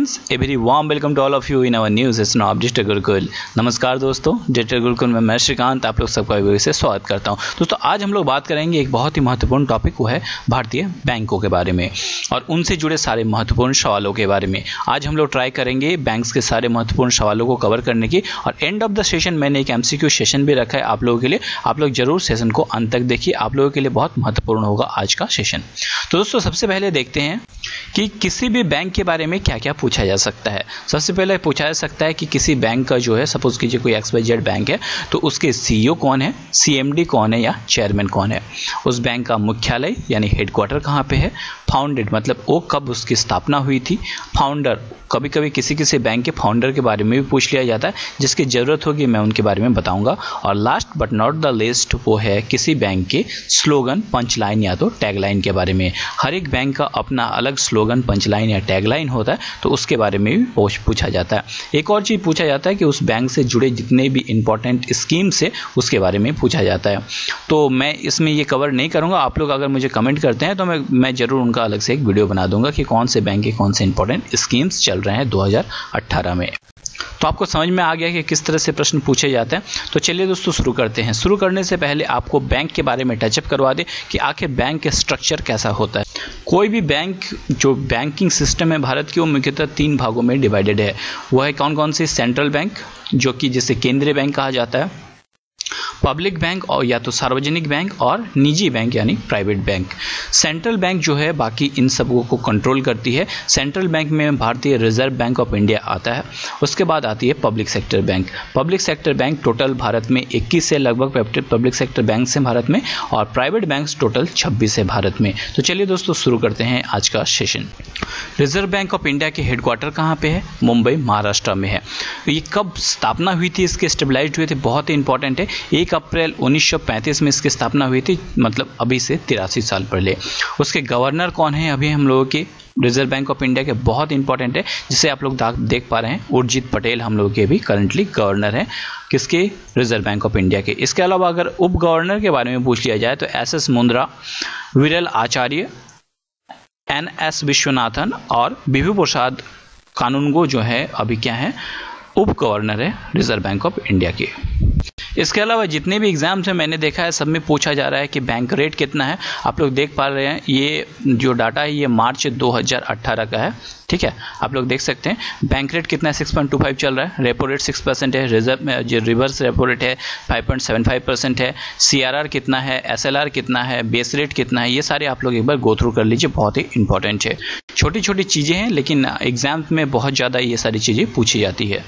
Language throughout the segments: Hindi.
A very warm welcome to all of you in our news. It's now Digital Gurukul नमस्कार दोस्तों डिजिटल गुरुकुल में मैं श्रीकांत, आप लोग सबका से स्वागत करता हूँ। दोस्तों, आज हम लोग बात करेंगे एक बहुत ही महत्वपूर्ण टॉपिक वो है भारतीय बैंकों के बारे में और उनसे जुड़े सारे महत्वपूर्ण सवालों के बारे में। आज हम लोग ट्राई करेंगे बैंक्स के सारे महत्वपूर्ण सवालों को कवर करने की और एंड ऑफ़ द सेशन मैंने एक एमसीक्यू सेशन भी रखा है आप लोगों के लिए। आप लोग ज़रूर सेशन को अंत तक देखिए, आप लोगों के लिए बहुत महत्वपूर्ण होगा आज का सेशन तो दोस्तों, सबसे पहले देखते हैं कि किसी भी बैंक के बारे में क्या क्या पूछा जा सकता है। सबसे पहले पूछा जा सकता है कि किसी बैंक का जो है सपोज़ कीजिए कोई एक्स वाई जेड बैंक है तो उसके सीईओ कौन है सीएमडी कौन है या चेयरमैन कौन है? उस बैंक का मुख्यालय यानी हेडक्वार्टर कहाँ पे है? फाउंडेड मतलब वो कब उसकी स्थापना हुई थी? फाउंडर कभी कभी किसी किसी बैंक के फाउंडर के बारे में भी पूछ लिया जाता है, जिसकी ज़रूरत होगी मैं उनके बारे में बताऊँगा। और last but not the list वो है किसी बैंक के स्लोगन पंच लाइन या तो टैगलाइन के बारे में। हर एक बैंक का अपना अलग स्लोगन पंच लाइन या टैग लाइन होता है तो उसके बारे में भी पूछा जाता है। एक और चीज़ पूछा जाता है कि उस बैंक से जुड़े जितने भी इंपॉर्टेंट स्कीम्स है, उसके बारे में पूछा जाता है। तो मैं इसमें ये कवर नहीं करूँगा। आप लोग अगर मुझे कमेंट करते हैं तो मैं मैं ज़रूर उनका अलग से एक वीडियो बना दूँगा कि कौन से बैंक के कौन से इंपॉर्टेंट स्कीम्स चल रहे हैं 2018 में। तो आपको समझ में आ गया कि किस तरह से प्रश्न पूछे जाते हैं। तो चलिए दोस्तों, शुरू करते हैं। शुरू करने से पहले आपको बैंक के बारे में टचअप करवा दें कि आखिर बैंक का स्ट्रक्चर कैसा होता है। कोई भी बैंक, जो बैंकिंग सिस्टम है भारत की, वो मुख्यतः तीन भागों में डिवाइडेड है। वह है कौन कौन सी? सेंट्रल बैंक जो कि जिसे केंद्रीय बैंक कहा जाता है। पब्लिक बैंक और या तो सार्वजनिक बैंक और निजी बैंक यानी प्राइवेट बैंक सेंट्रल बैंक जो है, बाकी इन सबको को कंट्रोल करती है। सेंट्रल बैंक में भारतीय रिज़र्व बैंक ऑफ़ इंडिया आता है। उसके बाद आती है public sector bank public sector bank total Bharat में 21 से लगभग पब्लिक सेक्टर बैंक से भारत में और प्राइवेट बैंक टोटल 26 है भारत में। तो चलिए दोस्तों, शुरू करते हैं आज का session Reserve Bank of India के हेडक्वार्टर कहाँ पे है? मुंबई, महाराष्ट्र में है। ये कब स्थापना हुई थी, इसके स्टेबलाइज हुए थे, बहुत ही इंपॉर्टेंट है। एक अप्रैल 1935 में इसकी स्थापना हुई थी मतलब अभी से तिरासी साल पहले। उसके गवर्नर कौन है, अभी हम लोगों के रिज़र्व बैंक ऑफ़ इंडिया के बहुत इंपॉर्टेंट है, जिसे आप लोग देख पा रहे हैं। उर्जित पटेल हम लोग के भी करंटली गवर्नर हैं, किसके? रिज़र्व बैंक ऑफ़ इंडिया के। इसके अलावा अगर उप गवर्नर के बारे में पूछ लिया जाए तो S S Mundra, Viral Acharya, N S Viswanathan और विभू प्रसाद कानूनगो जो है, अभी क्या है, उप गवर्नर है रिज़र्व बैंक ऑफ़ इंडिया के। इसके अलावा जितने भी एग्ज़ाम्स हैं, मैंने देखा है, सब में पूछा जा रहा है कि बैंक रेट कितना है। आप लोग देख पा रहे हैं, ये जो डाटा है, ये मार्च 2018 का है। ठीक है? आप लोग देख सकते हैं बैंक रेट कितना सिक्स पॉइंट टू फाइव चल रहा है। रेपो रेट सिक्स परसेंट है। रिज़र्व जो रिवर्स रेपो रेट है five point seven five percent है। सी आर आर कितना है? एस एल आर कितना है? बेस रेट कितना है? ये सारे आप लोग एक बार गो थ्रू कर लीजिए, बहुत ही इंपॉर्टेंट है। छोटी छोटी चीज़ें हैं, लेकिन एग्ज़ाम में बहुत ज़्यादा ये सारी चीज़ें पूछी जाती है।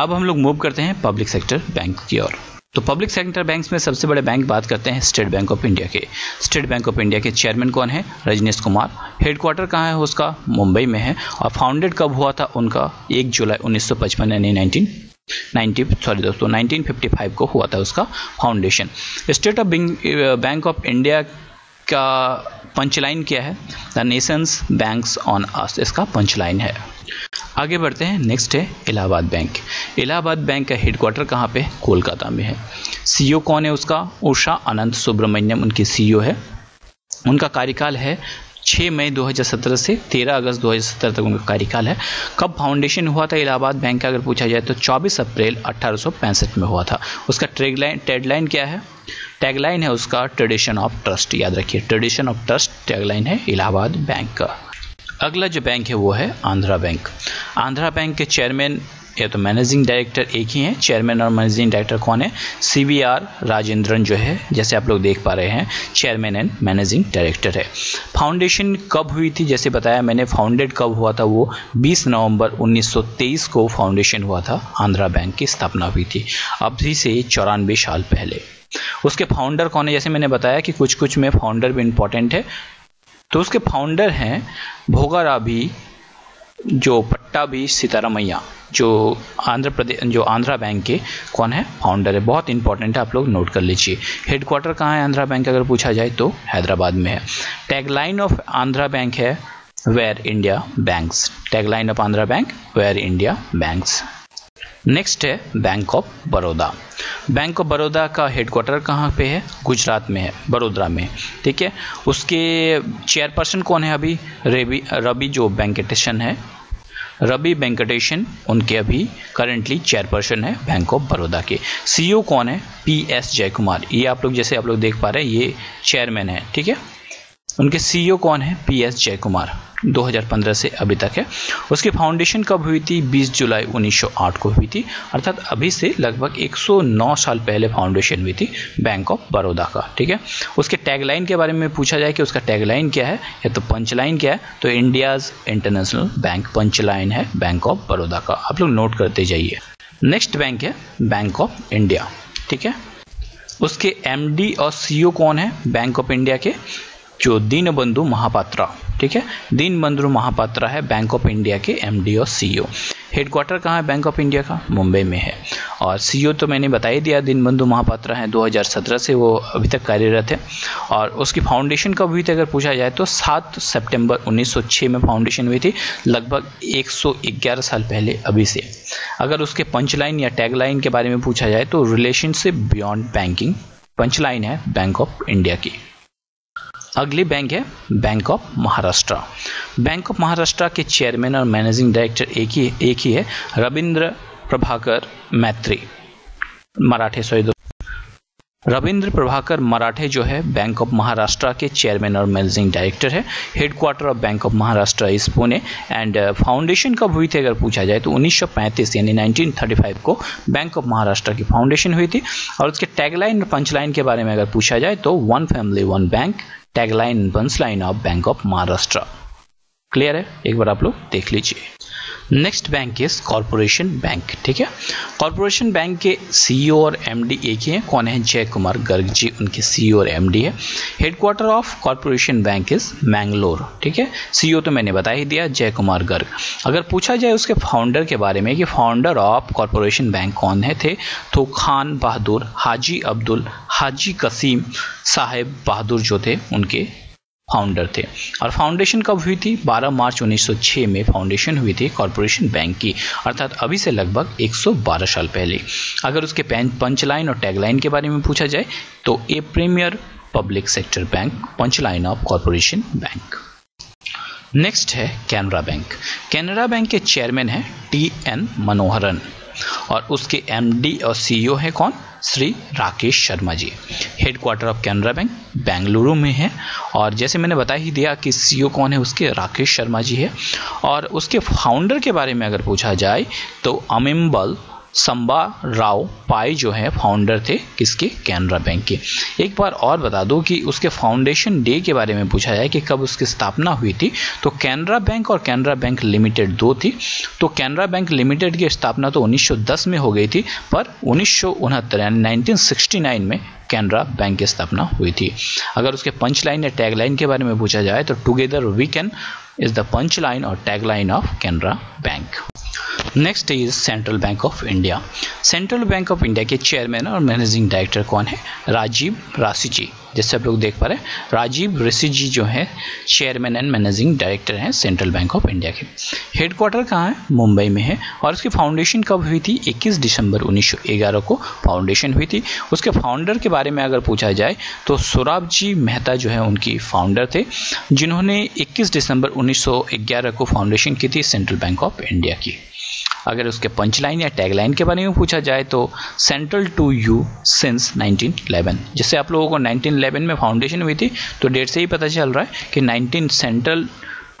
अब हम लोग मूव करते हैं पब्लिक सेक्टर बैंक की ओर। तो पब्लिक सेक्टर बैंक्स में सबसे बड़े बैंक बात करते हैं स्टेट बैंक ऑफ़ इंडिया के। स्टेट बैंक ऑफ़ इंडिया के चेयरमैन कौन है? रजनीश कुमार। हेडक्वार्टर कहाँ है उसका? मुंबई में है। और फाउंडेड कब हुआ था उनका? एक जुलाई उन्नीस यानी नाइनटीन 90 सॉरी दोस्तों 1955 को हुआ था उसका foundation State of Bank of India का पंचलाइन क्या है? The nation's banks on us इसका पंचलाइन है। आगे बढ़ते हैं। नेक्स्ट है इलाहाबाद बैंक। इलाहाबाद बैंक का हेडक्वार्टर कहाँ पे? कोलकाता में है। सीईओ कौन है उसका? उषा अनंत सुब्रमण्यम, उनकी सीईओ है। उनका कार्यकाल है 6 मई 2017 से 13 अगस्त 2017 तक उनका कार्यकाल है। कब फाउंडेशन हुआ था इलाहाबाद बैंक का? अगर पूछा जाए तो 24 अप्रैल अट्ठारह में हुआ था। उसका ट्रेगलाइन टेडलाइन क्या है? टैगलाइन है उसका ट्रेडिशन ऑफ़ ट्रस्ट याद रखिए ट्रेडिशन ऑफ़ ट्रस्ट टैगलाइन है इलाहाबाद बैंक का। अगला जो बैंक है वो है आंध्रा बैंक आंध्रा बैंक के चेयरमैन या तो मैनेजिंग डायरेक्टर एक ही हैं. चेयरमैन और मैनेजिंग डायरेक्टर कौन है? सी वी आर राजेंद्रन जो है, जैसे आप लोग देख पा रहे हैं चेयरमैन एंड मैनेजिंग डायरेक्टर है. फाउंडेशन कब हुई थी? जैसे बताया मैंने फाउंडेड कब हुआ था वो? 20 नवंबर 1923 को फाउंडेशन हुआ था आंध्रा बैंक की स्थापना हुई थी। अभी से चौरानवे साल पहले। उसके फाउंडर कौन है? जैसे मैंने बताया कि कुछ कुछ में फाउंडर भी इंपॉर्टेंट है। तो उसके फाउंडर हैं भोगाराभी जो पट्टा भी सीतारामैया, जो आंध्र प्रदेश, जो आंध्रा बैंक के, कौन है? फाउंडर है। बहुत इंपॉर्टेंट है, आप लोग नोट कर लीजिए। हेडक्वार्टर कहाँ है आंध्रा बैंक, अगर पूछा जाए तो? हैदराबाद में है। टैगलाइन ऑफ़ आंध्रा बैंक है where India banks tagline of Andhra Bank where India banks next है Bank of Baroda Bank of Baroda का हेडक्वार्टर कहाँ पे है? गुजरात में है, बड़ोदरा में। ठीक है? उसके चेयरपर्सन कौन है अभी? रवि रवि जो बैंकेटेशन है। रवि वेंकटेशन उनके अभी करेंटली चेयरपर्सन है बैंक ऑफ़ बड़ौदा के। सीईओ e कौन है? P S Jayakumar. ये आप लोग जैसे आप लोग देख पा रहे हैं, ये चेयरमैन है। ठीक है? उनके सीईओ e कौन है? पी एस जयकुमार 2015 से अभी तक है। उसकी फाउंडेशन कब हुई थी? 20 जुलाई 1908 को हुई थी। अर्थात अभी से लगभग 109 साल पहले फाउंडेशन हुई थी बैंक ऑफ़ बड़ौदा का, ठीक है? उसके टैगलाइन के बारे में पूछा जाए कि उसका टैगलाइन क्या है या तो पंचलाइन क्या है? तो इंडियाज इंटरनेशनल बैंक पंचलाइन है बैंक ऑफ़ बड़ौदा का। आप लोग नोट करते जाइए। नेक्स्ट बैंक है बैंक ऑफ़ इंडिया ठीक है? उसके एमडी और सीईओ कौन है? बैंक ऑफ़ इंडिया के। जो दीन बंधु महापात्रा, ठीक है? दीन बंधु महापात्रा है बैंक ऑफ़ इंडिया के एम एमडी और सीईओ हेडक्वार्टर कहाँ है बैंक ऑफ़ इंडिया का? मुंबई में है। और सीईओ तो मैंने बता ही दिया दीन बंधु महापात्रा है 2017 से वो अभी तक कार्यरत है। और उसकी फाउंडेशन कब हुई थी अगर पूछा जाए तो 7 सितंबर 1906 में फाउंडेशन हुई थी, लगभग 111 साल पहले अभी से। अगर उसके पंचलाइन या टैगलाइन के बारे में पूछा जाए तो रिलेशनशिप बियॉन्ड बैंकिंग पंचलाइन है बैंक ऑफ़ इंडिया की। अगली बैंक है Bank of Maharashtra Bank of Maharashtra के चेयरमैन और मैनेजिंग डायरेक्टर एक ही एक ही है रविंद्र प्रभाकर मैत्री मराठे सॉरी रविंद्र प्रभाकर मराठे जो है बैंक ऑफ़ महाराष्ट्र के चेयरमैन और मैनेजिंग डायरेक्टर है। Headquarter of Bank of Maharashtra is Pune and foundation कब हुई थी अगर पूछा जाए तो 1935 यानी 1935 को बैंक ऑफ़ महाराष्ट्र की फाउंडेशन हुई थी। और उसके टैगलाइन और पंचलाइन के बारे में अगर पूछा जाए तो one family one bank tagline line of Bank of Maharashtra clear है? एक बार आप लोग देख लीजिए। Next bank is Corporation Bank ठीक है? कॉरपोरेशन बैंक के सीईओ और एमडी एक ही हैं। कौन है? जय कुमार गर्ग जी, उनके सीईओ और एमडी है। Headquarter of Corporation Bank is Mangalore ठीक है? सीईओ तो मैंने बता ही दिया, जय कुमार गर्ग। अगर पूछा जाए उसके फाउंडर के बारे में कि फाउंडर ऑफ़ कॉरपोरेशन बैंक कौन है थे तो खान बहादुर हाजी अब्दुल हाजी कसीम साहेब बहादुर जो थे, उनके फाउंडर थे। और फाउंडेशन कब हुई थी? 12 मार्च 1906 में फाउंडेशन हुई थी कॉरपोरेशन बैंक की, अर्थात अभी से लगभग 112 साल पहले। अगर उसके पंचलाइन और टैगलाइन के बारे में पूछा जाए तो a premier public sector bank punchline of Corporation Bank next है कैनरा बैंक कैनरा बैंक के चेयरमैन है टी एन मनोहरन और उसके एमडी और सीईओ है कौन? Shri Rakesh Sharma ji. Headquarter of Canara Bank Bengaluru में है। और जैसे मैंने बता ही दिया कि सीईओ कौन है, उसके राकेश शर्मा जी है। और उसके फाउंडर के बारे में अगर पूछा जाए तो अमिम्बल संबा राव पाई जो है फाउंडर थे किसके? कैनरा बैंक के। एक बार और बता दो कि उसके फाउंडेशन डे के बारे में पूछा जाए कि कब उसकी स्थापना हुई थी। तो कैनरा बैंक और कैनरा बैंक लिमिटेड दो थी। तो कैनरा बैंक लिमिटेड की स्थापना तो 1910 में हो गई थी, पर उन्नीस यानी 1969 में कैनरा बैंक की स्थापना हुई थी। अगर उसके पंच लाइन या टैग लाइन के बारे में पूछा जाए तो together we can is the punch line और tag line of Canara Bank next is Central Bank of India Central Bank of India के चेयरमैन और मैनेजिंग डायरेक्टर कौन है? राजीव राशि जी। जैसे आप लोग देख पा रहे हैं, राजीव ऋषि जी जो है चेयरमैन एंड मैनेजिंग डायरेक्टर हैं सेंट्रल बैंक ऑफ़ इंडिया के। हेडक्वार्टर कहाँ है? मुंबई में है। और उसकी फाउंडेशन कब हुई थी? 21 दिसंबर 1911 को फाउंडेशन हुई थी। उसके फाउंडर के बारे में अगर पूछा जाए तो सोराब जी मेहता जो है, उनकी फाउंडर थे, जिन्होंने 21 दिसंबर 1911 को फाउंडेशन की थी सेंट्रल बैंक ऑफ़ इंडिया की। अगर उसके पंचलाइन या टैगलाइन के बारे में पूछा जाए तो सेंट्रल टू यू सिंस 1911 जैसे आप लोगों को 1911 में फाउंडेशन हुई थी तो डेट से ही पता चल रहा है कि 19 सेंट्रल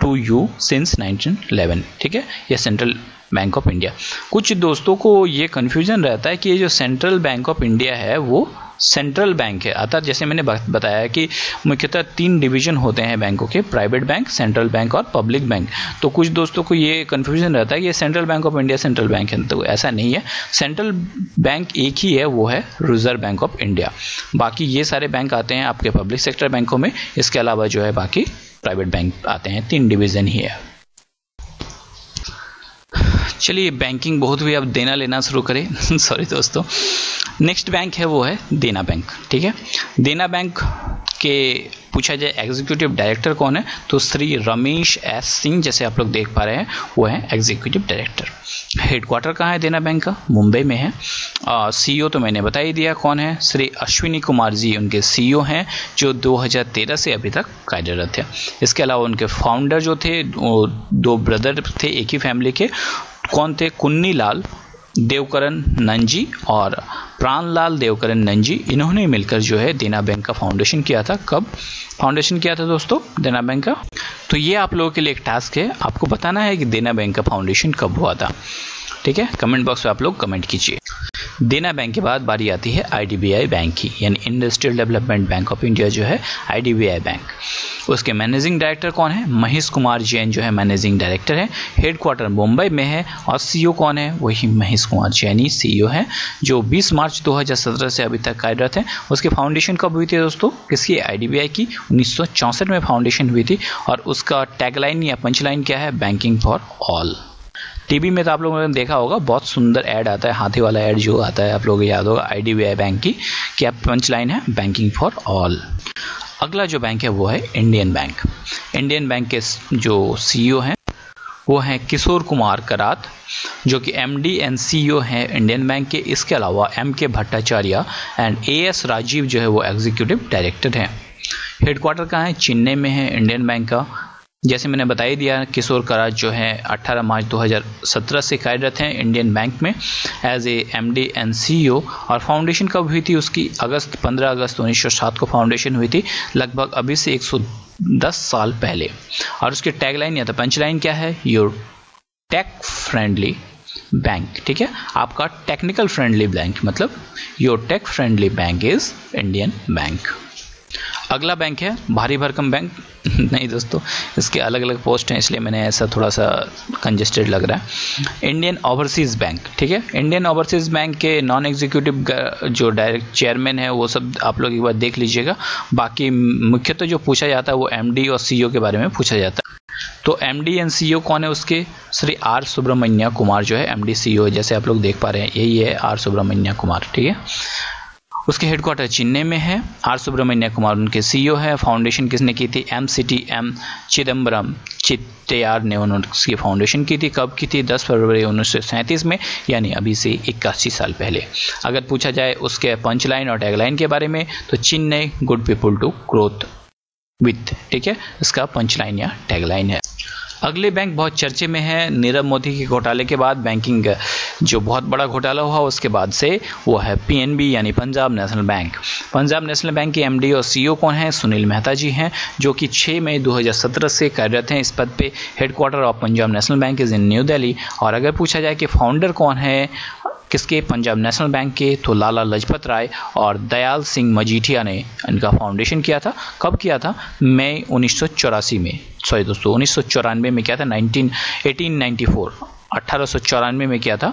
टू यू सिंस 1911 ठीक है? या सेंट्रल बैंक ऑफ़ इंडिया कुछ दोस्तों को ये कन्फ्यूज़न रहता है कि ये जो सेंट्रल बैंक ऑफ़ इंडिया है, वो सेंट्रल बैंक है। अर्थात जैसे मैंने बताया कि मुख्यतः तीन डिवीज़न होते हैं बैंकों के प्राइवेट बैंक सेंट्रल बैंक और पब्लिक बैंक तो कुछ दोस्तों को ये कन्फ्यूज़न रहता है कि ये Central Bank of India central bank है तो ऐसा नहीं है। सेंट्रल बैंक एक ही है, वो है रिज़र्व बैंक ऑफ़ इंडिया बाकी ये सारे बैंक आते हैं आपके पब्लिक सेक्टर बैंकों में, इसके अलावा जो है बाकी प्राइवेट बैंक आते हैं। तीन डिवीज़न ही है। चलिए बैंकिंग बहुत भी अब देना लेना शुरू करें। सॉरी दोस्तों। नेक्स्ट बैंक है वो है देना बैंक ठीक है? देना बैंक के पूछा जाए एग्जीक्यूटिव डायरेक्टर कौन है तो श्री रमेश एस सिंह जैसे आप लोग देख पा रहे हैं, वो है एग्जीक्यूटिव डायरेक्टर हेडक्वार्टर कहाँ है देना बैंक का? मुंबई में है। सीईओ तो मैंने बता ही दिया कौन है। श्री अश्विनी कुमार जी उनके सीईओ हैं, जो 2013 से अभी तक कार्यरत है। इसके अलावा उनके फाउंडर जो थे दो ब्रदर थे, एक ही फैमिली के। कौन थे? कुन्नी लाल देवकरण नंजी और प्राणलाल देवकरण नंजी, इन्होंने मिलकर जो है देना बैंक का फाउंडेशन किया था। कब? फाउंडेशन किया था दोस्तों, देना बैंक का। तो ये आप लोगों के लिए एक टास्क है। आपको बताना है कि देना बैंक का फाउंडेशन कब हुआ था। ठीक है? कमेंट बॉक्स में आप लोग कमेंट कीजिए। देना बैंक के बाद बारी आती है आईडीबीआई बैंक की, यानी Industrial Development Bank of India जो है आईडीबीआई बैंक उसके मैनेजिंग डायरेक्टर कौन है? महेश कुमार जैन जो है मैनेजिंग डायरेक्टर है। हेडक्वार्टर मुंबई में है और सीईओ कौन है? वही महेश कुमार जैन ही सीईओ है, जो 20 मार्च 2017 से अभी तक कार्यरत है। उसकी फाउंडेशन कब हुई थी दोस्तों? किसकी? आईडीबीआई की। उन्नीस में फाउंडेशन हुई थी और उसका टैगलाइन या पंचलाइन क्या है? बैंकिंग फॉर ऑल टीवी में तो आप लोगों ने देखा होगा, बहुत सुंदर ऐड आता है, हाथी वाला ऐड जो आता है, आप लोगों को याद होगा आईडीबीआई बैंक की क्या पंच लाइन है बैंकिंग फॉर ऑल अगला जो बैंक है, वो है इंडियन बैंक इंडियन बैंक के जो सीईओ हैं, वो हैं किशोर कुमार करात, जो कि M D N C O हैं इंडियन बैंक के। इसके अलावा M K Bhattacharya and A S Rajiv जो है, वो एग्जीक्यूटिव डायरेक्टर हैं। हेडक्वार्टर कहाँ है? चेन्नई में है इंडियन बैंक का। जैसे मैंने बता ही दिया, किशोर कराज जो है 18 मार्च 2017 से कार्यरत हैं इंडियन बैंक में as a M D N C और फाउंडेशन कब हुई थी उसकी? अगस्त 15 अगस्त 1907 को फाउंडेशन हुई थी, लगभग अभी से 110 साल पहले। और उसकी टैगलाइन या तो पंचलाइन क्या है? योर टेक फ्रेंडली बैंक ठीक है? आपका टेक्निकल फ्रेंडली बैंक मतलब your tech friendly bank is Indian bank अगला बैंक है, भारी भरकम बैंक नहीं दोस्तों, इसके अलग अलग पोस्ट हैं, इसलिए मैंने ऐसा थोड़ा सा कंजेस्टेड लग रहा है। इंडियन ओवरसीज़ बैंक ठीक है? इंडियन ओवरसीज़ बैंक के नॉन एग्जीक्यूटिव जो डायरेक्ट चेयरमैन है, वो सब आप लोग एक बार देख लीजिएगा। बाकी मुख्यतः जो पूछा जाता है, वो एमडी और सीईओ के बारे में पूछा जाता है। तो एम डी एंड सी कौन है उसके? श्री आर सुब्रमण्य कुमार जो है एम डी सी जैसे आप लोग देख पा रहे हैं, यही है आर सुब्रमण्य कुमार, ठीक है? उसके हेडक्वार्टर चेन्नई में है। आर सुब्रमण्य कुमार उनके सीईओ है। फाउंडेशन किसने की थी? M C T M Chidambaram Chettiar ने उन्होंने फाउंडेशन की थी। कब की थी? 10 फरवरी उन्नीस सौ सैंतीस में, यानी अभी से इक्यासी साल पहले। अगर पूछा जाए उसके पंच लाइन और टैगलाइन के बारे में तो Chennai good people to growth with ठीक है? इसका पंच लाइन या टैगलाइन है। अगले बैंक बहुत चर्चे में है। नीरव मोदी के घोटाले के बाद बैंकिंग जो बहुत बड़ा घोटाला हुआ, उसके बाद से वो है पीएनबी यानी Punjab national bank. Punjab national bank के एमडी और सीईओ कौन है? सुनील मेहता जी हैं, जो कि 6 मई 2017 से कार्यरत हैं। इस पद पे headquarter of Punjab national bank is in new Delhi और अगर पूछा जाए कि फाउंडर कौन है किसके? पंजाब नेशनल बैंक के तो लाला लजपत राय और दयाल सिंह मजीठिया ने इनका फाउंडेशन किया था। कब किया था? मई उन्नीस सौ चौरासी में। सॉरी दोस्तों, उन्नीस सौ चौरानवे में किया था, नाइनटीन, एटीन अठारह में किया था।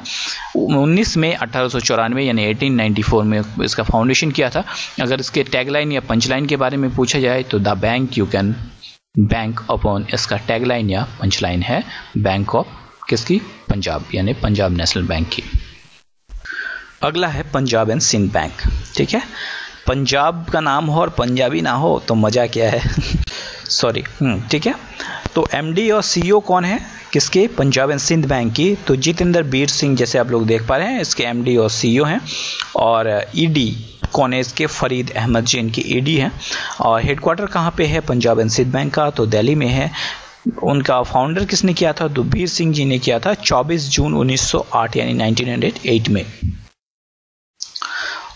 19 में अठारह यानी 1894 में इसका फाउंडेशन किया था। अगर इसके टैगलाइन या पंचलाइन के बारे में पूछा जाए तो the bank you can bank upon इसका टैगलाइन या पंचलाइन है। बैंक ऑफ़ किसकी? पंजाब, यानी पंजाब नेशनल बैंक की। अगला है पंजाब एंड सिंध बैंक। ठीक है? पंजाब का नाम हो और पंजाबी ना हो तो मज़ा क्या है? सॉरी हम्म, ठीक है? तो एमडी और सीईओ e कौन है? किसके? पंजाब एंड सिंध बैंक की। तो जितेंद्र बीर सिंह जैसे आप लोग देख पा रहे हैं इसके एमडी और सीईओ हैं। और ईडी e कौन है इसके? फरीद अहमद जी इनकी ईडी है। और हेडक्वार्टर कहाँ पे है? पंजाब एंड सिंध बैंक का तो दिल्ली में है। उनका फाउंडर किसने किया था? दुबीर सिंह जी ने किया था 24 जून 1908 यानी 1908 में।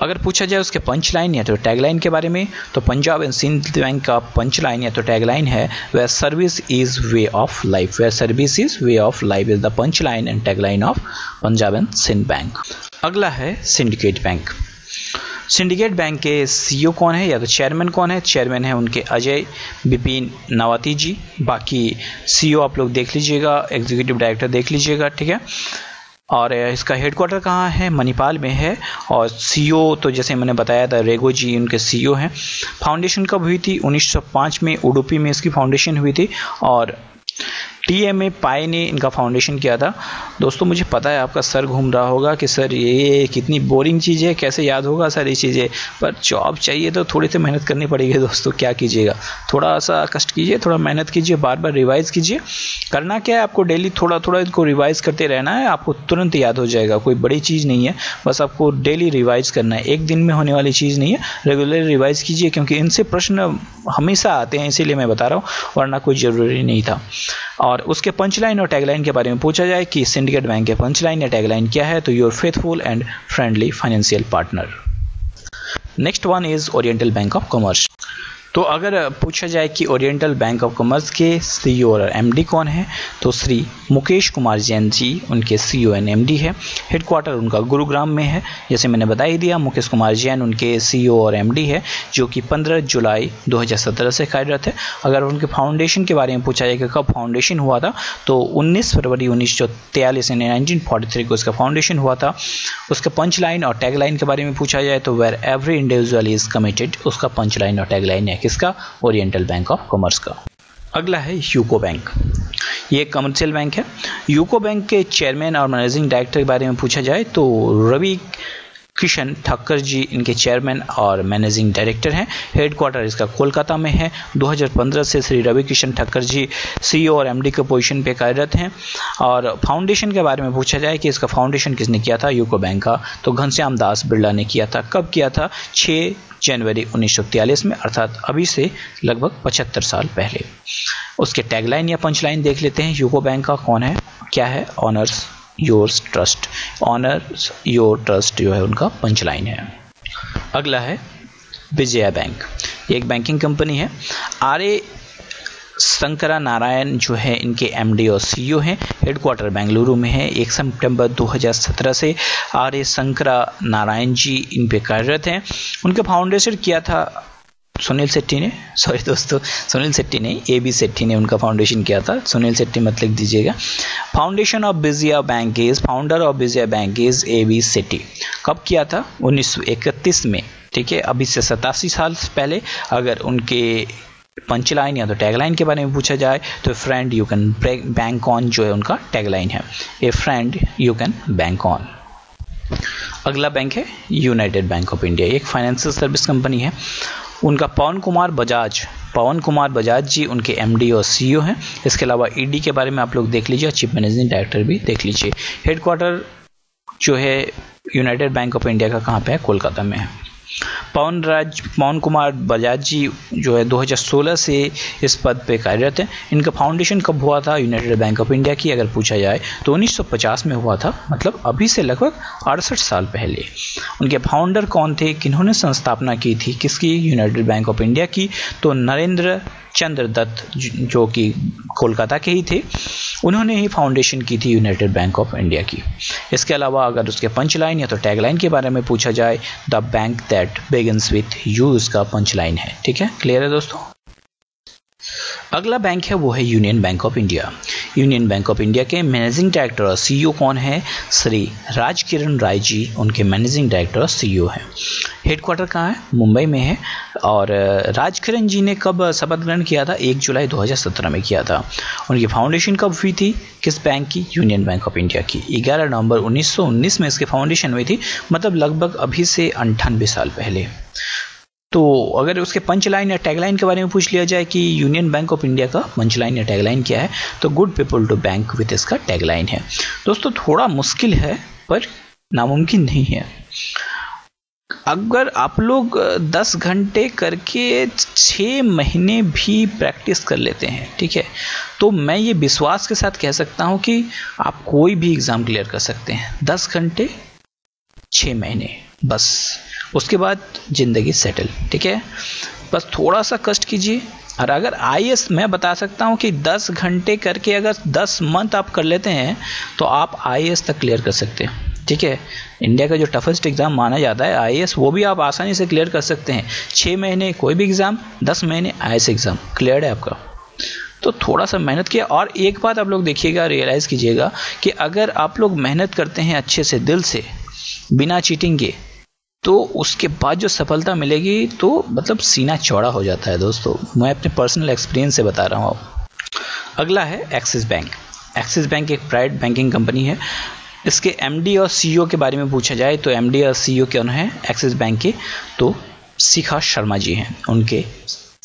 अगर पूछा जाए उसके पंच लाइन या तो टैगलाइन के बारे में तो पंजाब एंड सिंध बैंक का पंच लाइन या तो टैगलाइन है way service is way of life way service is way of life is the punch line and tagline of Punjab and Sindh bank. अगला है सिंडिकेट बैंक सिंडिकेट बैंक के सीईओ कौन है या तो चेयरमैन कौन है? चेयरमैन है उनके अजय, बिपिन नवाती जी बाकी सीईओ आप लोग देख लीजिएगा एग्जीक्यूटिव डायरेक्टर देख लीजिएगा, ठीक है? और इसका हेडक्वार्टर कहाँ है? मणिपाल में है। और सीईओ तो जैसे मैंने बताया था, रेगो जी, उनके सीईओ हैं। फाउंडेशन कब हुई थी? 1905 में, उडुपी में इसकी फाउंडेशन हुई थी। और टी एम ए पाई ने इनका फाउंडेशन किया था। दोस्तों, मुझे पता है आपका सर घूम रहा होगा कि सर ये कितनी बोरिंग चीज़ है, कैसे याद होगा सर ये चीज़ें। पर जॉब चाहिए तो थोड़ी सी मेहनत करनी पड़ेगी दोस्तों, क्या कीजिएगा। थोड़ा सा कष्ट कीजिए, थोड़ा मेहनत कीजिए बार बार रिवाइज कीजिए। करना क्या है, आपको डेली थोड़ा थोड़ा इनको रिवाइज करते रहना है, आपको तुरंत याद हो जाएगा, कोई बड़ी चीज़ नहीं है। बस आपको डेली रिवाइज करना है। एक दिन में होने वाली चीज़ नहीं है रेगुलर रिवाइज कीजिए, क्योंकि इनसे प्रश्न हमेशा आते हैं, इसीलिए मैं बता रहा हूँ, वरना कोई ज़रूरी नहीं था। और उसके पंचलाइन और टैगलाइन के बारे में पूछा जाए कि सिंडिकेट बैंक के पंचलाइन या टैगलाइन क्या है तो your faithful and friendly financial partner next one is oriental bank of commerce तो अगर पूछा जाए कि ओरिएंटल बैंक ऑफ़ कॉमर्स के सीईओ और एमडी कौन है तो श्री मुकेश कुमार जैन जी, उनके सी सीईओ एंड एमडी है। हेडक्वार्टर उनका गुरुग्राम में है। जैसे मैंने बता ही दिया, मुकेश कुमार जैन उनके सीईओ और एमडी है, जो कि 15 जुलाई 2017 से कार्यरत है। अगर उनके फाउंडेशन के बारे में पूछा जाए कि कब फाउंडेशन हुआ था तो 19 फरवरी उन्नीस सौ यानी नाइनटीन फोर्टी थ्री को इसका फाउंडेशन हुआ था। उसके पंच लाइन और टैग लाइन के बारे में पूछा जाए तो where every individual is committed उसका पंच लाइन और टैग लाइन है किसका? ओरिएंटल बैंक ऑफ़ कॉमर्स का। अगला है यूको बैंक ये कमर्शियल बैंक है। यूको बैंक के चेयरमैन और मैनेजिंग डायरेक्टर के बारे में पूछा जाए तो रवि किशन ठक्कर जी इनके चेयरमैन और मैनेजिंग डायरेक्टर हैं। हेडक्वार्टर इसका कोलकाता में है। 2015 से श्री रवि किशन ठक्कर जी सीईओ और एमडी के पोजीशन पे कार्यरत हैं। और फाउंडेशन के बारे में पूछा जाए कि इसका फाउंडेशन किसने किया था? यूको बैंक का तो घनश्याम दास बिरला ने किया था। कब किया था? 6 जनवरी 1943 में, अर्थात अभी से लगभग 75 साल पहले। उसके टैगलाइन या पंचलाइन देख लेते हैं। यूको बैंक का कौन है? क्या है? Honours yours trust honour your trust जो है उनका पंचलाइन है। अगला है विजया बैंक। ये एक बैंकिंग कंपनी है। आर ए शंकरा नारायण जो है, इनके एमडी और सीईओ हैं। हेडक्वार्टर बेंगलुरु में है। एक सितंबर 2017 से आर ए शंकरा नारायण जी इन पे कार्यरत हैं। उनके फाउंडेशन किया था सुनील सेट्टी ने सॉरी दोस्तों, सुनील सेट्टी ने ए बी सेट्टी ने उनका फाउंडेशन किया था। सुनील सेट्टी मत लिख दीजिएगा। Foundation of Vijaya bank is founder of Vijaya bank is A B Shetty कब किया था? 1931 में, ठीक है? अभी से सतासी साल पहले अगर उनके पंचलाइन या तो टैगलाइन के बारे में पूछा जाए तो friend you can bank on जो है उनका टैगलाइन है। A friend you can bank on अगला बैंक है यूनाइटेड बैंक ऑफ़ इंडिया एक फाइनेंशियल सर्विस कंपनी है। उनका पवन कुमार बजाज, पवन कुमार बजाज जी उनके एमडी और सीईओ हैं। इसके अलावा ईडी के बारे में आप लोग देख लीजिए चीफ मैनेजिंग डायरेक्टर भी देख लीजिए। हेडक्वार्टर जो है यूनाइटेड बैंक ऑफ़ इंडिया का कहाँ पे है? कोलकाता में है। पवन राज, पवन कुमार बजाज जी जो है 2016 से इस पद पे कार्यरत हैं। इनका फाउंडेशन कब हुआ था? यूनाइटेड बैंक ऑफ़ इंडिया की अगर पूछा जाए तो 1950 में हुआ था मतलब अभी से लगभग अड़सठ साल पहले। उनके फाउंडर कौन थे? किन्होंने संस्थापना की थी? किसकी? यूनाइटेड बैंक ऑफ़ इंडिया की। तो नरेंद्र चंद्र दत्त जो कि कोलकाता के ही थे, उन्होंने ही फाउंडेशन की थी यूनाइटेड बैंक ऑफ़ इंडिया की। इसके अलावा अगर उसके पंच लाइन या तो टैगलाइन के बारे में पूछा जाए, the bank that begins with you उसका पंच लाइन है। ठीक है? क्लियर है दोस्तों? अगला बैंक है, वो है union bank of India union bank of India के मैनेजिंग डायरेक्टर और सीईओ कौन है? श्री राज किरण राय जी, उनके मैनेजिंग डायरेक्टर और सीईओ हैं। हेडक्वार्टर कहाँ है? मुंबई में है। और राज किरण जी ने कब शपथ ग्रहण किया था? एक जुलाई 2017 में किया था। उनकी फाउंडेशन कब हुई थी? किस बैंक की? यूनियन बैंक ऑफ़ इंडिया की। 11 नवंबर 1919 में इसकी फाउंडेशन हुई थी मतलब लगभग अभी से अंठानवे साल पहले। तो अगर उसके पंच लाइन या टैगलाइन के बारे में पूछ लिया जाए कि यूनियन बैंक ऑफ़ इंडिया का पंच लाइन या टैगलाइन क्या है तो good people to bank with इसका टैगलाइन है। दोस्तों, थोड़ा मुश्किल है, पर नामुमकिन नहीं है। अगर आप लोग 10 घंटे करके छः महीने भी प्रैक्टिस कर लेते हैं, ठीक है तो मैं ये विश्वास के साथ कह सकता हूँ कि आप कोई भी एग्ज़ाम क्लियर कर सकते हैं। 10 घंटे छः महीने, बस। उसके बाद ज़िंदगी सेटल ठीक है? बस थोड़ा सा कष्ट कीजिए, और अगर आई मैं बता सकता हूँ कि 10 घंटे करके अगर 10 मंथ आप कर लेते हैं तो आप आई तक क्लियर कर सकते हैं, ठीक है? इंडिया का जो टफेस्ट एग्ज़ाम माना जाता है आई वो भी आप आसानी से क्लियर कर सकते हैं। छः महीने कोई भी एग्ज़ाम दस महीने आई एग्ज़ाम क्लियर है आपका। तो थोड़ा सा मेहनत किया, और एक बात आप लोग देखिएगा रियलाइज़ कीजिएगा कि अगर आप लोग मेहनत करते हैं अच्छे से, दिल से, बिना चीटिंग के तो उसके बाद जो सफलता मिलेगी तो मतलब सीना चौड़ा हो जाता है दोस्तों। मैं अपने पर्सनल एक्सपीरियंस से बता रहा हूँ अगला है एक्सिस बैंक एक्सिस बैंक एक प्राइवेट बैंकिंग कंपनी है। इसके एमडी और सीईओ के बारे में पूछा जाए तो एमडी और सीईओ कौन है? एक्सिस बैंक के। तो शिखा शर्मा जी हैं। उनके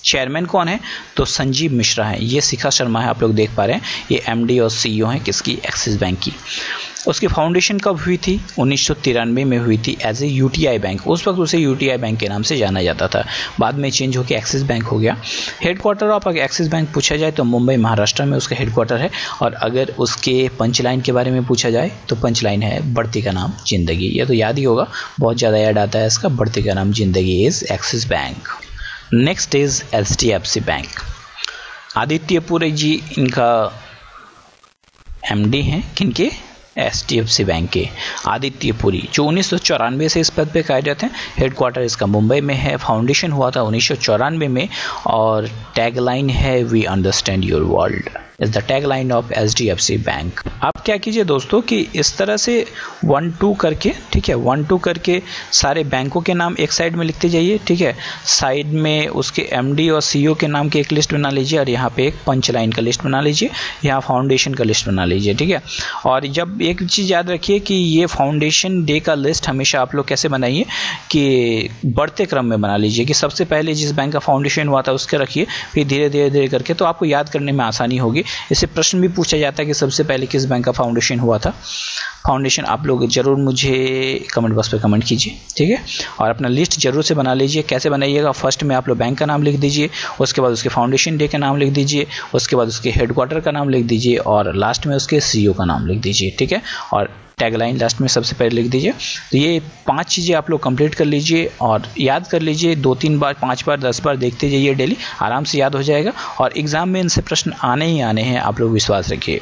चेयरमैन कौन है? तो संजीव मिश्रा है। ये शिखा शर्मा है, आप लोग देख पा रहे हैं। ये एमडी और सीईओ हैं, किसकी? एक्सिस बैंक की। उसकी फाउंडेशन कब हुई थी? उन्नीस सौ तिरानवे में हुई थी एज ए यू बैंक उस वक्त उसे यूटीआई बैंक के नाम से जाना जाता था। बाद में चेंज होकर एक्सिस बैंक हो गया। हेडक्वार्टर ऑफ़ एक्सिस बैंक पूछा जाए तो मुंबई, महाराष्ट्र में उसका हेडक्वार्टर है। और अगर उसके पंचलाइन के बारे में पूछा जाए तो पंचलाइन है बढ़ती का नाम ज़िंदगी। यह तो याद ही होगा। बहुत ज़्यादा याद आता है इसका। बढ़ती का नाम ज़िंदगी is Axis bank next is H bank Adityapuri जी, इनका एमडी हैं। किनके? H D F C bank के आदित्यपुरी, जो उन्नीस सौ चौरानवे से इस पद पे कार्यरत हैं। हेडक्वार्टर इसका मुंबई में है। फाउंडेशन हुआ था उन्नीस सौ चौरानवे में और टैगलाइन है we understand your world is the tag line of H D F C bank आप क्या कीजिए दोस्तों कि इस तरह से वन टू करके, ठीक है वन टू करके सारे बैंकों के नाम एक साइड में लिखते जाइए, ठीक है। साइड में उसके एमडी और सी ओ के नाम की एक लिस्ट बना लीजिए और यहाँ पे एक पंच लाइन का लिस्ट बना लीजिए, यहाँ फाउंडेशन का लिस्ट बना लीजिए, ठीक है। और जब एक चीज़ याद रखिए कि ये फाउंडेशन डे का लिस्ट हमेशा आप लोग कैसे बनाइए कि बढ़ते क्रम में बना लीजिए कि सबसे पहले जिस बैंक का फाउंडेशन हुआ था उसके रखिए, फिर धीरे धीरे धीरे करके तो आपको याद करने में आसानी होगी। इससे प्रश्न भी पूछा जाता है कि सबसे पहले किस बैंक का फाउंडेशन हुआ था। फाउंडेशन आप लोग ज़रूर मुझे कमेंट बॉक्स पे कमेंट कीजिए, ठीक है? और अपना लिस्ट ज़रूर से बना लीजिए। कैसे बनाइएगा? फ़र्स्ट में आप लोग बैंक का नाम लिख दीजिए, उसके बाद उसके फाउंडेशन डे का नाम लिख दीजिए, उसके बाद उसके हेडक्वार्टर का नाम लिख दीजिए, और लास्ट में उसके सी का नाम लिख दीजिए, ठीक है? और टैगलाइन लास्ट में सबसे पहले लिख दीजिए। तो ये पाँच चीज़ें आप लोग कंप्लीट कर लीजिए और याद कर लीजिए। दो तीन बार, पाँच बार, दस बार देखते जाइए डेली आराम से याद हो जाएगा। और एग्ज़ाम में इनसे प्रश्न आने ही आने हैं, आप लोग विश्वास रखिए।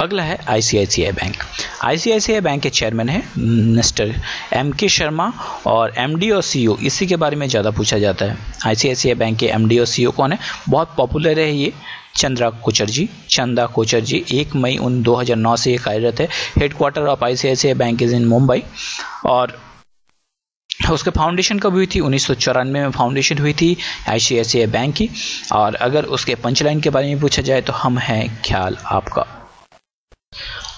अगला है आईसीआईसीआई बैंक। आईसीआईसीआई बैंक के चेयरमैन है, मिस्टर एम के शर्मा और एमडी और सीईओ इसी के बारे में ज़्यादा पूछा जाता है। आईसीआईसीआई बैंक के एमडी और सीईओ कौन है? बहुत पॉपुलर है ये, चंद्रा कोचर जी। चंदा कोचर जी, एक मई उन 2009 से ये कार्यरत है। Headquarter of ICICI bank is in Mumbai और उसके फाउंडेशन कब हुई थी? उन्नीस सौ चौरानवे में फाउंडेशन हुई थी आई बैंक की। और अगर उसके पंचलाइन के बारे में पूछा जाए तो हम हैं ख्याल आपका।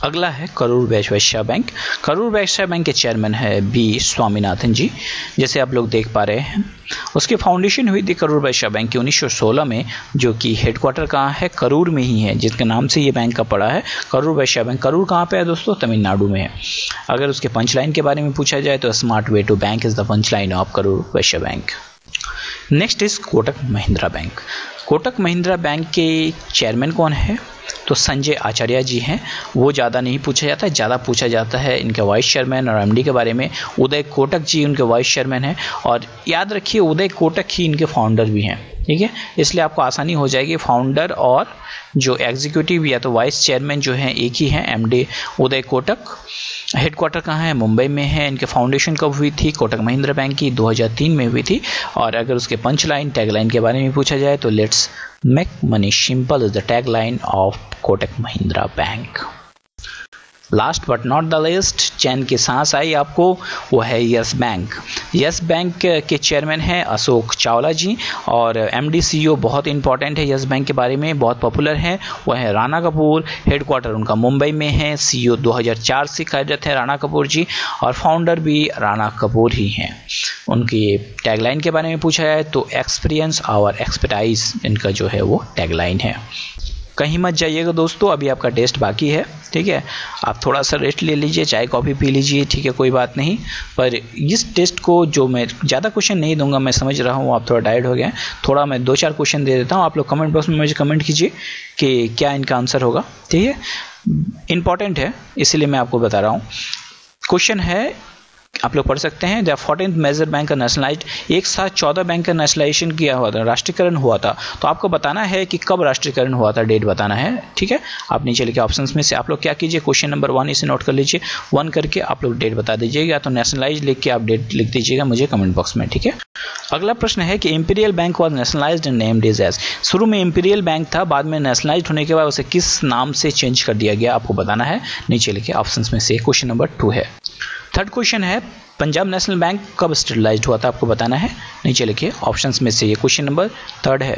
अगला है करूर वैश्य बैंक। करूर वैश्य बैंक के चेयरमैन है बी स्वामीनाथन जी, जैसे आप लोग देख पा रहे हैं। उसकी फाउंडेशन हुई थी करूर वैश्य बैंक की 1916 में, जो कि हेडक्वार्टर कहाँ है? करूर में ही है, जिसके नाम से ये बैंक का पड़ा है। करूर वैश्य बैंक, करूर कहाँ पे है दोस्तों? तमिलनाडु में है। अगर उसके पंचलाइन के बारे में पूछा जाए तो smart way to bank is the punchline of Karur Vysya bank. Next is Kotak Mahindra bank. Kotak Mahindra bank के चेयरमैन कौन है? तो संजय आचार्य जी हैं। वो ज़्यादा नहीं पूछा जाता है, ज़्यादा पूछा जाता है इनके वाइस चेयरमैन और एमडी के बारे में। उदय कोटक जी उनके वाइस चेयरमैन हैं और याद रखिए उदय कोटक ही इनके फाउंडर भी हैं, ठीक है? इसलिए आपको आसानी हो जाएगी फाउंडर और जो एग्जीक्यूटिव या तो वाइस चेयरमैन जो हैं, एक ही हैं, एमडी उदय कोटक हेडक्वार्टर कहाँ है? मुंबई में है। इनके फाउंडेशन कब हुई थी? कोटक महिंद्रा बैंक की 2003 में हुई थी। और अगर उसके पंच लाइन टैग लाइन के बारे में पूछा जाए तो let's make money simple is the tag line of Kotak Mahindra bank. Last but not the least चैन की सांस आई आपको, वो है यस बैंक यस बैंक के चेयरमैन हैं अशोक चावला जी और एम डी सी ओ बहुत इंपॉर्टेंट है यस बैंक के बारे में, बहुत पॉपुलर है। वो है राणा कपूर हेडक्वार्टर उनका मुंबई में है। सी ओ 2004 से कार्यरत है राणा कपूर जी और फाउंडर भी राणा कपूर ही हैं। उनकी टैगलाइन के बारे में पूछा जाए तो एक्सपीरियंस और एक्सपर्टाइज इनका जो है वो टैगलाइन है। कहीं मत जाइएगा दोस्तों, अभी आपका टेस्ट बाकी है, ठीक है? आप थोड़ा सा रेस्ट ले लीजिए, चाय कॉफ़ी पी लीजिए, ठीक है, कोई बात नहीं। पर इस टेस्ट को जो मैं ज़्यादा क्वेश्चन नहीं दूँगा, मैं समझ रहा हूँ, आप थोड़ा डायट हो गए थोड़ा मैं दो चार क्वेश्चन दे देता हूँ, आप लोग कमेंट बॉक्स में मुझे कमेंट कीजिए कि क्या इनका आंसर होगा, ठीक है? इंपॉर्टेंट है, इसीलिए मैं आपको बता रहा हूँ। क्वेश्चन है आप लोग पढ़ सकते हैं। जब फोर्टीन मेजर बैंक का नेशनलाइज एक साथ चौदह बैंक का नेशनलाइजेशन किया हुआ था, राष्ट्रीयकरण हुआ था। तो आपको बताना है कि कब राष्ट्रीयकरण हुआ था डेट बताना है, ठीक है? आप नीचे लिखे ऑप्शन में से आप लोग क्या कीजिए क्वेश्चन नंबर वन इसे नोट कर लीजिए। वन करके आप लोग डेट बता दीजिएगा तो नेशनलाइज लिख के आप डेट लिख दीजिएगा मुझे कमेंट बॉक्स में, ठीक है? अगला प्रश्न है कि imperial bank was nationalise and named is as शुरू में इंपीरियल बैंक था, बाद में नेशनलाइज होने के बाद उसे किस नाम से चेंज कर दिया गया, आपको बताना है। नीचे लिखे ऑप्शन में से क्वेश्चन नंबर टू है। थर्ड क्वेश्चन है पंजाब नेशनल बैंक कब स्टेबलाइज हुआ था, आपको बताना है? नीचे लिखिए ऑप्शन में से ये क्वेश्चन नंबर थर्ड है।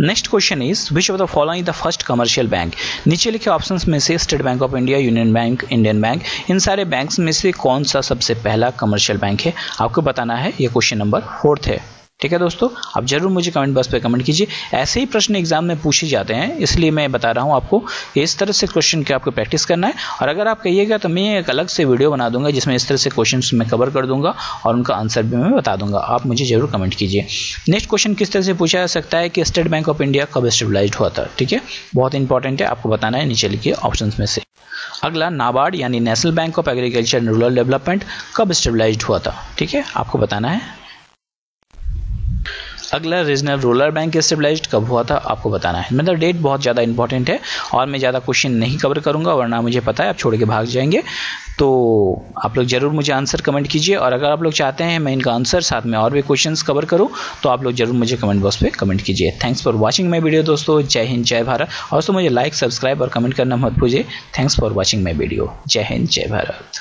Next question is which of the following the first commercial bank नीचे लिखे ऑप्शन में से state bank of India union bank Indian bank इन सारे बैंक में से कौन सा सबसे पहला कमर्शियल बैंक है? आपको बताना है, ये क्वेश्चन नंबर फोर्थ है। ठीक है दोस्तों? आप ज़रूर मुझे कमेंट बॉक्स पे कमेंट कीजिए। ऐसे ही प्रश्न एग्ज़ाम में पूछे जाते हैं, इसलिए मैं बता रहा हूँ आपको इस तरह से क्वेश्चन के आपको प्रैक्टिस करना है। और अगर आप कहिएगा तो मैं एक अलग से वीडियो बना दूँगा, जिसमें इस तरह से क्वेश्चन मैं कवर कर दूँगा और उनका आंसर भी मैं बता दूँगा। आप मुझे ज़रूर कमेंट कीजिए। नेक्स्ट क्वेश्चन किस तरह से पूछा जा सकता है कि स्टेट बैंक ऑफ़ इंडिया कब स्टेबलाइज हुआ था? ठीक है? बहुत इंपॉर्टेंट है, आपको बताना है नीचे लिखिए ऑप्शन में से। अगला, नाबार्ड यानी national bank of agriculture and rural development कब स्टेबलाइज हुआ था? ठीक है? आपको बताना है। अगला रीजनल रूरल बैंक स्टेबलाइज कब हुआ था, आपको बताना है। मतलब डेट बहुत ज़्यादा इंपॉर्टेंट है और मैं ज़्यादा क्वेश्चन नहीं कवर करूँगा, वरना मुझे पता है आप छोड़ के भाग जाएँगे। तो आप लोग ज़रूर मुझे आंसर कमेंट कीजिए और अगर आप लोग चाहते हैं मैं इनका आंसर साथ में और भी क्वेश्चन कवर करूँ तो आप लोग ज़रूर मुझे कमेंट बॉक्स पर कमेंट कीजिए। Thanks for watching my video दोस्तों। जय हिंद, जय भारत। और तो मुझे लाइक सब्सक्राइब और कमेंट करना मत भूलिए। Thanks for watching my video जय हिंद, जय भारत।